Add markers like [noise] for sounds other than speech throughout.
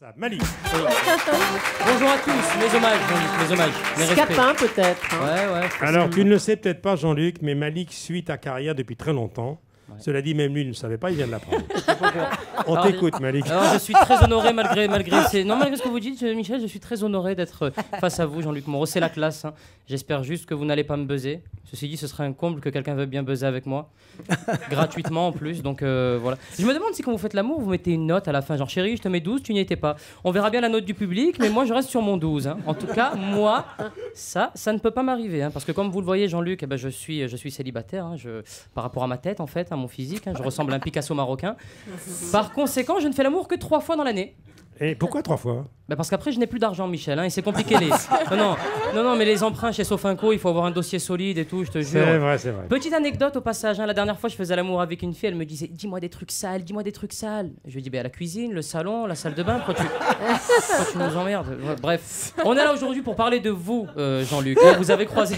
Ça, Malik. Bonjour à tous, mes hommages, Jean-Luc, mes hommages, mes respects. Scapin peut-être. hein. Ouais, ouais. Alors, tu ne le sais peut-être pas, Jean-Luc, mais Malik suit ta carrière depuis très longtemps. Cela dit, même lui il ne savait pas, il vient de l'apprendre. [laughs] On Alors, t'écoute, Malik. Alors, je suis très [laughs] honoré malgré, malgré, ces- non, malgré ce que vous dites, euh, Michel, je suis très honoré d'être euh, face à vous, Jean-Luc Moreau. C'est la classe. hein. J'espère juste que vous n'allez pas me buzzer. Ceci dit, ce serait un comble que quelqu'un veuille bien buzzer avec moi. Gratuitement en plus. Donc euh, voilà. Je me demande si quand vous faites l'amour, vous mettez une note à la fin. Genre, chérie, je te mets 12, tu n'y étais pas. On verra bien la note du public, mais moi, je reste sur mon 12. hein. En tout cas, moi, ça, ça ne peut pas m'arriver. hein, parce que comme vous le voyez, Jean-Luc, eh ben, je, suis, je suis célibataire. hein, je, par rapport à ma tête, en fait, à mon physique. hein, je ressemble à un Picasso marocain. Par conséquent, je ne fais l'amour que trois fois dans l'année. Et pourquoi trois fois? Bah parce qu'après, je n'ai plus d'argent, Michel, hein, et c'est compliqué. Les... [laughs] Non, non, non, non, mais les emprunts chez Sofinco, il faut avoir un dossier solide et tout, je te jure. C'est vrai, c'est vrai. Petite anecdote au passage, hein, la dernière fois je faisais l'amour avec une fille, elle me disait dis-moi des trucs sales, dis-moi des trucs sales. Je lui dis bah, la cuisine, le salon, la salle de bain, pourquoi tu, pourquoi tu nous emmerdes Bref, on est là aujourd'hui pour parler de vous, euh, Jean-Luc. hein. Vous avez croisé,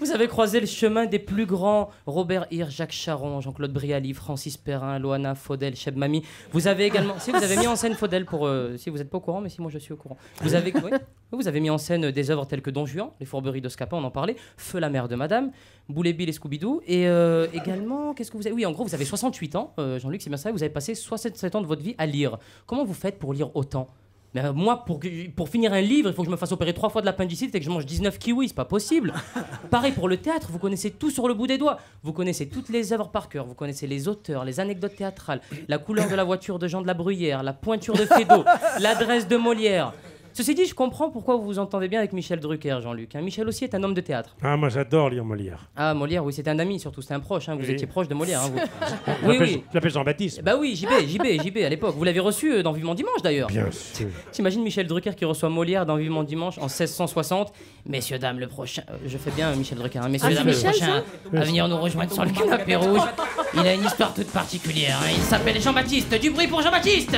vous avez croisé le chemin des plus grands Robert Hir, Jacques Charon, Jean-Claude Brialy, Francis Perrin, Loana Faudel, Cheb Mami. Vous avez également, si vous avez mis en scène Faudel pour, euh, si vous n'êtes pas au courant, mais si moi je suis au courant. Vous avez, oui, [laughs] vous avez mis en scène des œuvres telles que Don Juan, Les Fourberies de Scapin, on en parlait, Feu la mère de Madame, Boulet Bill et Scooby-Doo, et euh, également, qu'est-ce que vous avez Oui, en gros, vous avez 68 ans, euh, Jean-Luc, c'est bien ça, vous avez passé 67 ans de votre vie à lire. Comment vous faites pour lire autant? Ben, euh, moi, pour, pour finir un livre, il faut que je me fasse opérer trois fois de l'appendicite et que je mange 19 kiwis, c'est pas possible. [laughs] Pareil pour le théâtre, vous connaissez tout sur le bout des doigts. Vous connaissez toutes les œuvres par cœur, vous connaissez les auteurs, les anecdotes théâtrales, la couleur de la voiture de Jean de la Bruyère, la pointure de Feydeau, [laughs] l'adresse de Molière. Ceci dit, je comprends pourquoi vous vous entendez bien avec Michel Drucker, Jean-Luc. hein. Michel aussi est un homme de théâtre. Ah, moi j'adore lire Molière. Ah, Molière, oui, c'était un ami, surtout, c'était un proche. hein. Vous Oui. étiez proche de Molière. hein, vous. [laughs] Je oui, l'appelle- oui. Je l'appelle Jean-Baptiste. Bah oui, JB, JB, JB à l'époque. Vous l'avez reçu euh, dans Vivement Dimanche d'ailleurs. Bien sûr. T'imagines Michel Drucker qui reçoit Molière dans Vivement Dimanche en 1660 Messieurs, dames, le prochain. euh, je fais bien euh, Michel Drucker. hein. Messieurs, Ah, dames, le prochain à venir nous rejoindre sur le canapé rouge. Il a une histoire toute particulière. hein. Il s'appelle Jean-Baptiste. Du bruit pour Jean-Baptiste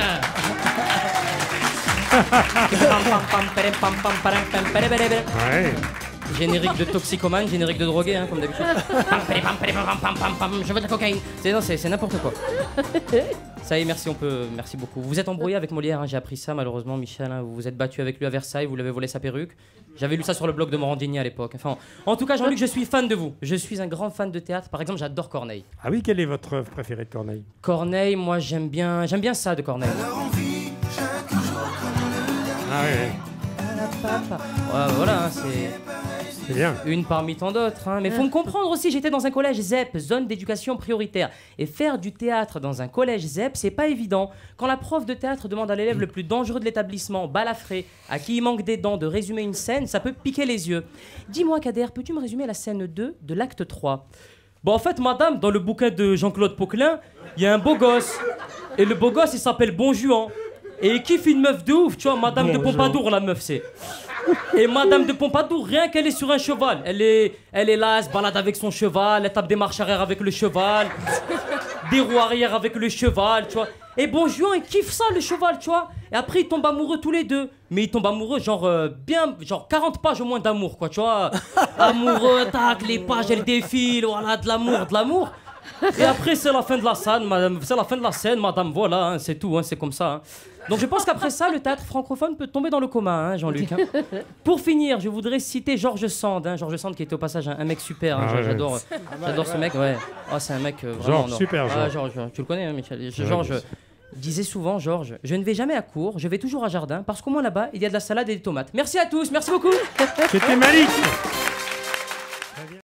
Ouais. Générique de toxicomane, générique de drogué, hein, comme d'habitude. Je veux de la cocaïne. C'est non, c'est c'est n'importe quoi. Ça y est, merci, on peut, merci beaucoup. Vous êtes embrouillé avec Molière, hein, j'ai appris ça malheureusement, Michel. hein, vous vous êtes battu avec lui à Versailles, vous l'avez volé sa perruque. J'avais lu ça sur le blog de Morandini à l'époque. Enfin, en tout cas, Jean-Luc, je suis fan de vous. Je suis un grand fan de théâtre. Par exemple, j'adore Corneille. Ah oui, quelle est votre œuvre préférée de Corneille? Corneille, moi, j'aime bien, j'aime bien ça de Corneille. Ah ouais, Ouais, voilà, hein, c'est. c'est bien. Une parmi tant d'autres. Hein. Mais faut me comprendre aussi, j'étais dans un collège ZEP, zone d'éducation prioritaire. Et faire du théâtre dans un collège ZEP, c'est pas évident. Quand la prof de théâtre demande à l'élève le plus dangereux de l'établissement, balafré, à qui il manque des dents, de résumer une scène, ça peut piquer les yeux. Dis-moi, Kader, peux-tu me résumer la scène 2 de l'acte 3 Bon, en fait, madame, dans le bouquin de Jean-Claude Poquelin, il y a un beau gosse. Et le beau gosse, il s'appelle Bonjuan. Et il kiffe une meuf de ouf, tu vois, madame de. Pompadour, la meuf, c'est. Et Madame de Pompadour, rien qu'elle est sur un cheval, elle est, elle est là, elle se balade avec son cheval, elle tape des marches arrière avec le cheval, des roues arrière avec le cheval, tu vois. Et bon, Juan, il kiffe ça, le cheval, tu vois. Et après, ils tombent amoureux tous les deux. Mais ils tombent amoureux, genre, euh, bien, genre 40 pages au moins d'amour, quoi, tu vois. Amoureux, tac, les pages, elles défilent, voilà, de l'amour, de l'amour. Et après, c'est la fin de la scène, madame. C'est la fin de la scène, madame. Voilà, hein, c'est tout, hein, c'est comme ça. hein. Donc je pense qu'après ça, le théâtre francophone peut tomber dans le hein, Jean-Luc. hein. Pour finir, je voudrais citer Georges Sand. Hein, Georges Sand qui était au passage un, un mec super. hein, Ah ouais, J'adore, ouais. j'adore ce mec. Ouais. Oh, c'est un mec euh, vraiment. Georges, super, Ah, Georges. Tu le connais, hein, Michel? Ouais, Georges bien sûr. disait souvent, Georges, je ne vais jamais à court, je vais toujours à jardin parce qu'au moins là-bas, il y a de la salade et des tomates. Merci à tous, merci beaucoup. C'était Malik